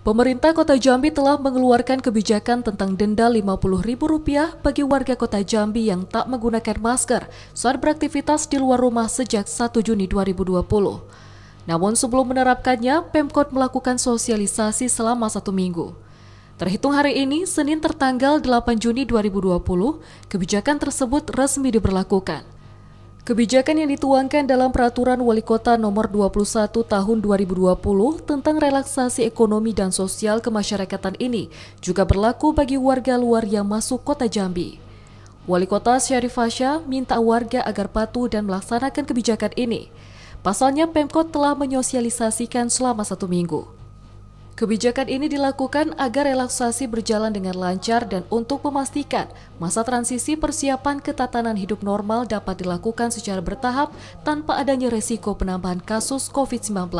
Pemerintah Kota Jambi telah mengeluarkan kebijakan tentang denda Rp50.000 bagi warga Kota Jambi yang tak menggunakan masker saat beraktivitas di luar rumah sejak 1 Juni 2020. Namun sebelum menerapkannya, Pemkot melakukan sosialisasi selama satu minggu. Terhitung hari ini, Senin tertanggal 8 Juni 2020, kebijakan tersebut resmi diberlakukan. Kebijakan yang dituangkan dalam Peraturan Wali Kota Nomor 21 Tahun 2020 tentang relaksasi ekonomi dan sosial kemasyarakatan ini juga berlaku bagi warga luar yang masuk Kota Jambi. Wali Kota Syarif Fasya minta warga agar patuh dan melaksanakan kebijakan ini. Pasalnya Pemkot telah menyosialisasikan selama satu minggu. Kebijakan ini dilakukan agar relaksasi berjalan dengan lancar dan untuk memastikan masa transisi persiapan ketatanan hidup normal dapat dilakukan secara bertahap tanpa adanya resiko penambahan kasus COVID-19.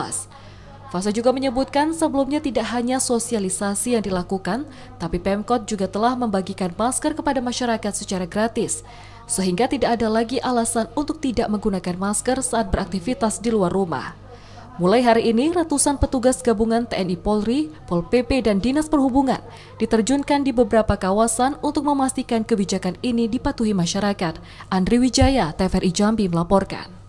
Fasa juga menyebutkan sebelumnya tidak hanya sosialisasi yang dilakukan, tapi Pemkot juga telah membagikan masker kepada masyarakat secara gratis, sehingga tidak ada lagi alasan untuk tidak menggunakan masker saat beraktivitas di luar rumah. Mulai hari ini, ratusan petugas gabungan TNI Polri, Pol PP, dan Dinas Perhubungan diterjunkan di beberapa kawasan untuk memastikan kebijakan ini dipatuhi masyarakat. Andri Wijaya, TVRI Jambi melaporkan.